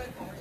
de comer.